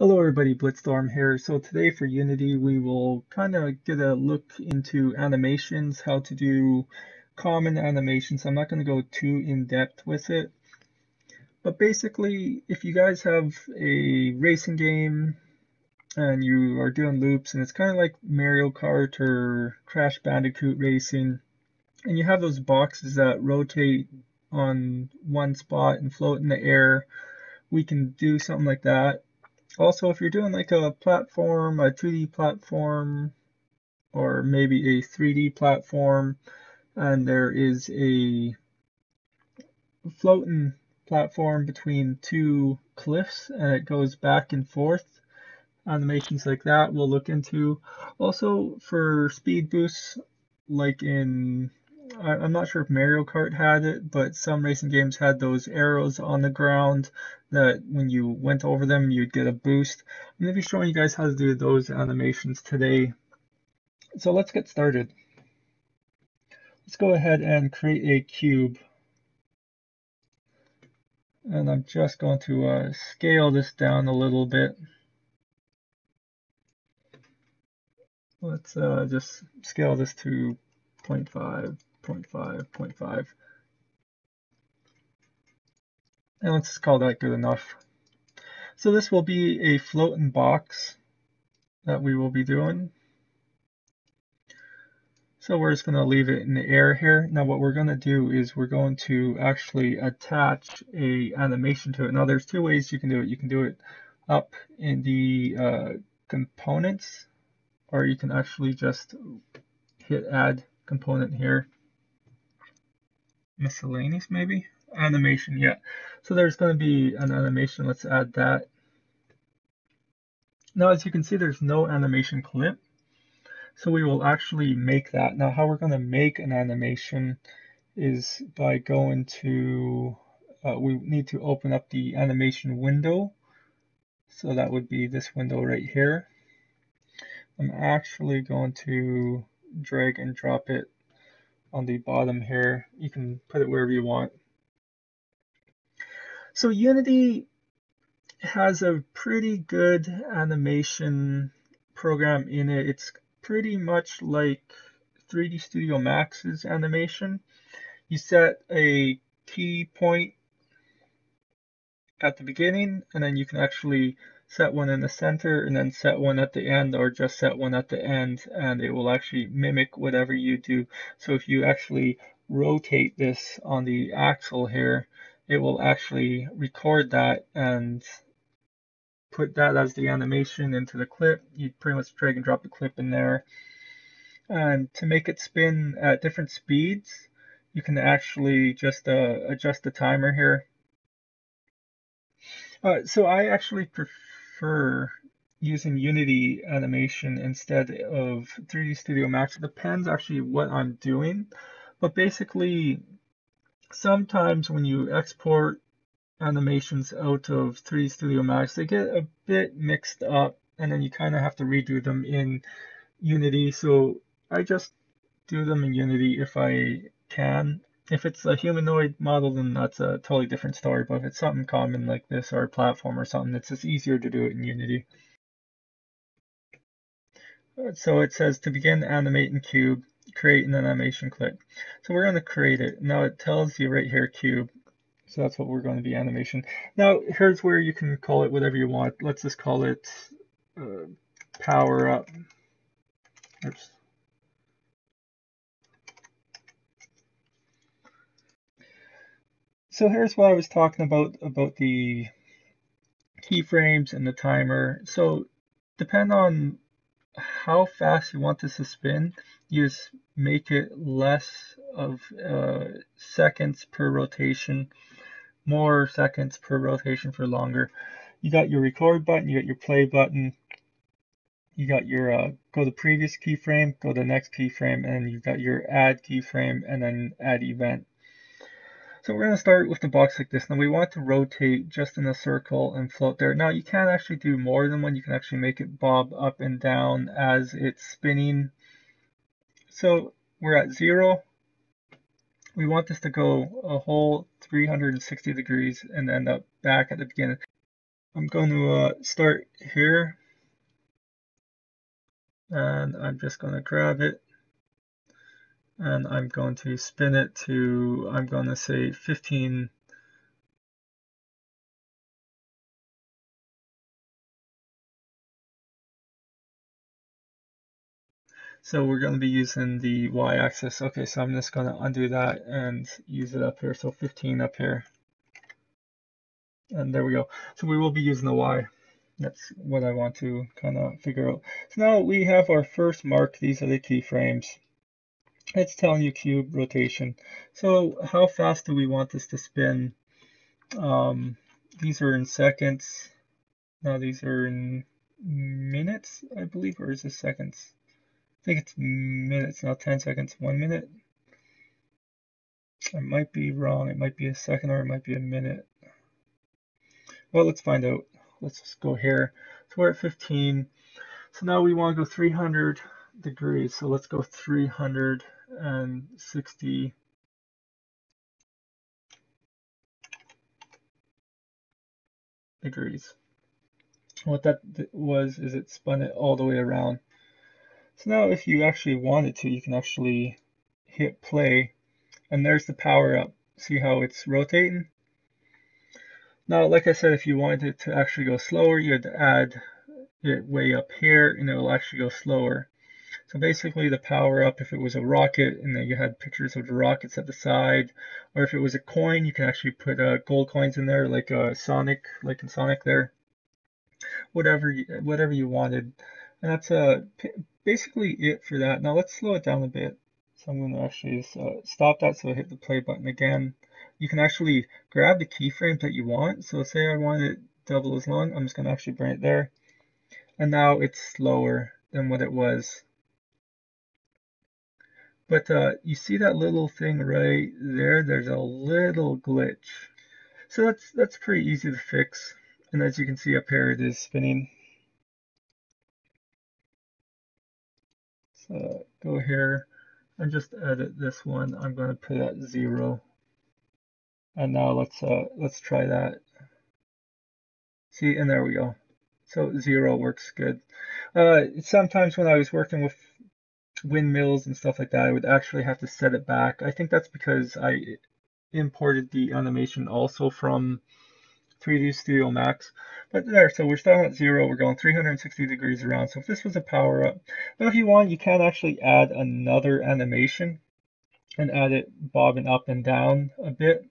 Hello everybody, Blitzstorm here. So today for Unity we will kind of get a look into animations, how to do common animations. I'm not going to go too in-depth with it. But basically, if you guys have a racing game and you are doing loops and it's kind of like Mario Kart or Crash Bandicoot Racing and you have those boxes that rotate on one spot and float in the air, we can do something like that also, if you're doing like a platform, a 2D platform, or maybe a 3D platform, and there is a floating platform between two cliffs and it goes back and forth, animations like that we'll look into. Also, for speed boosts, like in I, am not sure if Mario Kart had it, but some racing games had those arrows on the ground that when you went over them, you'd get a boost. I'm going to be showing you guys how to do those animations today. So let's get started. Let's go ahead and create a cube. And I'm just going to uh, scale this down a little bit. Let's uh, just scale this to 0.5. 0.5, 0.5. And let's just call that good enough. So this will be a floating box that we will be doing. So we're just going to leave it in the air here. Now what we're going to do is we're going to actually attach a animation to it. Now there's two ways you can do it. You can do it up in the uh, components or you can actually just hit add component here miscellaneous maybe? Animation, yeah. So there's going to be an animation. Let's add that. Now, as you can see, there's no animation clip. So we will actually make that. Now, how we're going to make an animation is by going to, uh, we need to open up the animation window. So that would be this window right here. I'm actually going to drag and drop it on the bottom here. You can put it wherever you want. So Unity has a pretty good animation program in it. It's pretty much like 3D Studio Max's animation. You set a key point at the beginning and then you can actually set one in the center and then set one at the end or just set one at the end and it will actually mimic whatever you do. So if you actually rotate this on the axle here, it will actually record that and put that as the animation into the clip. You pretty much drag and drop the clip in there. And to make it spin at different speeds, you can actually just uh, adjust the timer here. Uh, so I actually prefer prefer using Unity animation instead of 3D Studio Max. It depends actually what I'm doing, but basically sometimes when you export animations out of 3D Studio Max, they get a bit mixed up and then you kind of have to redo them in Unity. So I just do them in Unity if I can. If it's a humanoid model, then that's a totally different story. But if it's something common like this or a platform or something, it's just easier to do it in Unity. Uh, so it says to begin animating cube, create an animation clip. So we're going to create it. Now it tells you right here cube. So that's what we're going to be animation. Now here's where you can call it whatever you want. Let's just call it uh, power up. Oops. So here's what I was talking about, about the keyframes and the timer. So depend on how fast you want this to spin, you just make it less of uh, seconds per rotation, more seconds per rotation for longer. You got your record button, you got your play button, you got your uh, go to previous keyframe, go to the next keyframe, and you've got your add keyframe and then add event. So we're going to start with the box like this. Now we want to rotate just in a circle and float there. Now you can actually do more than one. You can actually make it bob up and down as it's spinning. So we're at zero. We want this to go a whole 360 degrees and end up back at the beginning. I'm going to uh, start here and I'm just going to grab it and I'm going to spin it to, I'm going to say 15 So we're going to be using the y-axis. Okay, so I'm just going to undo that and use it up here. So 15 up here. And there we go. So we will be using the y. That's what I want to kind of figure out. So now we have our first mark. These are the keyframes. It's telling you cube rotation. So how fast do we want this to spin? Um, these are in seconds. Now these are in minutes, I believe, or is this seconds? I think it's minutes, not 10 seconds, one minute. I might be wrong. It might be a second or it might be a minute. Well, let's find out. Let's just go here. So we're at 15. So now we want to go 300 degrees. So let's go 360 degrees. What that was is it spun it all the way around. So now if you actually wanted to, you can actually hit play and there's the power up. See how it's rotating? Now, like I said, if you wanted it to actually go slower, you'd add it way up here and it will actually go slower. So basically the power up, if it was a rocket and then you had pictures of the rockets at the side, or if it was a coin, you can actually put uh, gold coins in there like a Sonic, like in Sonic there. Whatever, whatever you wanted. And that's uh, basically it for that. Now let's slow it down a bit. So I'm going to actually uh, stop that so I hit the play button again. You can actually grab the keyframes that you want. So say I want it double as long, I'm just going to actually bring it there. And now it's slower than what it was. But uh, you see that little thing right there? There's a little glitch. So that's, that's pretty easy to fix. And as you can see up here, it is spinning. So go here and just edit this one. I'm going to put it at zero. And now let's uh, let's try that. See, and there we go. So zero works good. Uh, sometimes when I was working with windmills and stuff like that, I would actually have to set it back. I think that's because I imported the animation also from 3D Studio Max. But there, so we're starting at zero, we're going 360 degrees around. So if this was a power up, now if you want, you can actually add another animation and add it bobbing up and down a bit.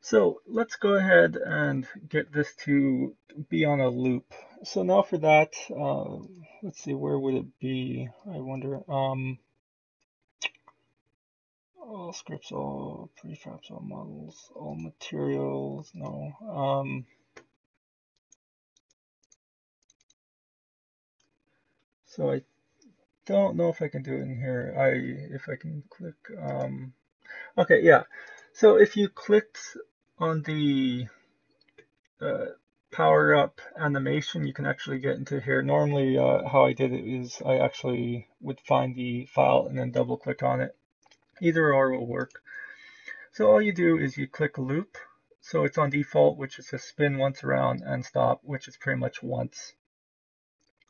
So let's go ahead and get this to be on a loop. So now for that, uh, let's see, where would it be? I wonder. Um, all scripts, all prefabs, all models, all materials. No. Um, So I don't know if I can do it in here. I if I can click. Um, okay, yeah. So if you clicked on the uh, power up animation, you can actually get into here. Normally, uh, how I did it is I actually would find the file and then double click on it. Either or will work. So all you do is you click loop. So it's on default, which is to spin once around and stop, which is pretty much once.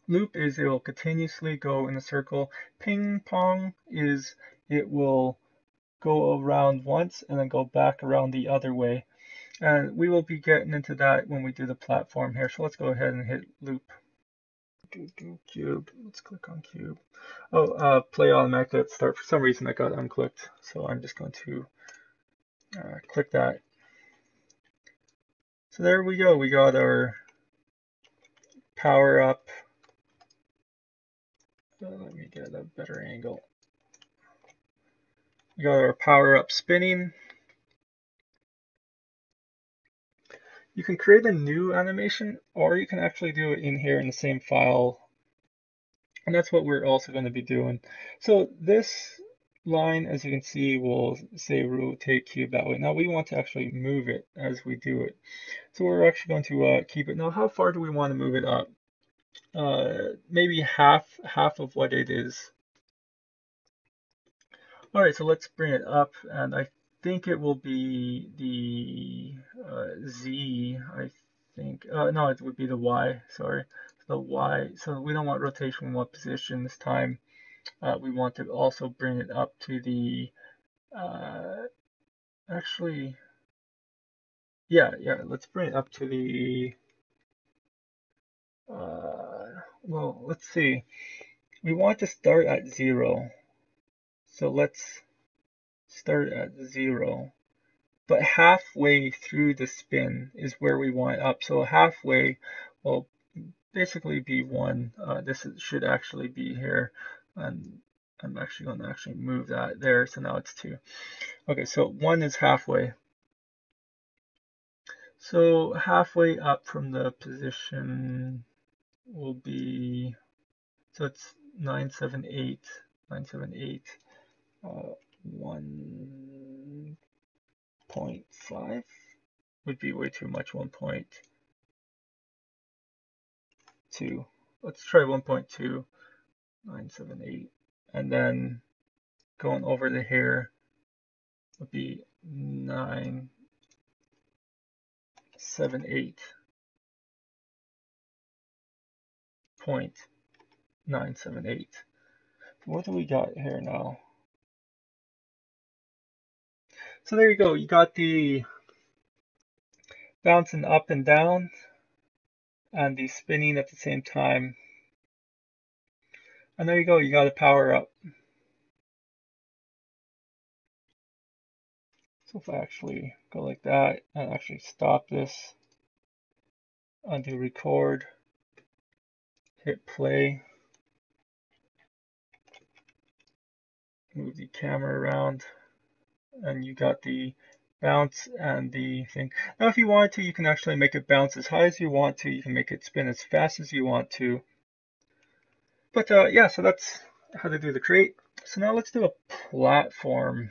Loop is it will continuously go in a circle. Ping pong is it will go around once and then go back around the other way. And we will be getting into that when we do the platform here. So let's go ahead and hit loop. Cube. Let's click on cube. Oh, uh, play automatically at start. For some reason, I got unclicked. So I'm just going to uh, click that. So there we go. We got our power up let me get a better angle. We got our power up spinning. You can create a new animation or you can actually do it in here in the same file. And that's what we're also going to be doing. So this line, as you can see, will say rotate cube that way. Now we want to actually move it as we do it. So we're actually going to uh, keep it. Now how far do we want to move it up? uh, maybe half half of what it is. All right, so let's bring it up, and I think it will be the uh, Z. I think. Uh, no, it would be the Y, sorry. The Y, so we don't want rotation in one position this time. Uh, we want to also bring it up to the, uh, actually, yeah, yeah, let's bring it up to the, uh, well, let's see. We want to start at zero. So let's start at zero. But halfway through the spin is where we want up. So halfway will basically be one. Uh, this is, should actually be here. And I'm actually going to actually move that there. So now it's two. Okay, so one is halfway. So halfway up from the position will be, so it's 978, 978, uh, 1.5 would be way too much, 1.2. Let's try 1.2978 and then going over to here would be 978. Point 978. What do we got here now? So there you go. You got the bouncing up and down and the spinning at the same time. And there you go. You got a power up. So if I actually go like that and actually stop this, undo record, hit play, move the camera around, and you got the bounce and the thing. Now if you want to, you can actually make it bounce as high as you want to. You can make it spin as fast as you want to. But uh, yeah, so that's how to do the create. So now let's do a platform.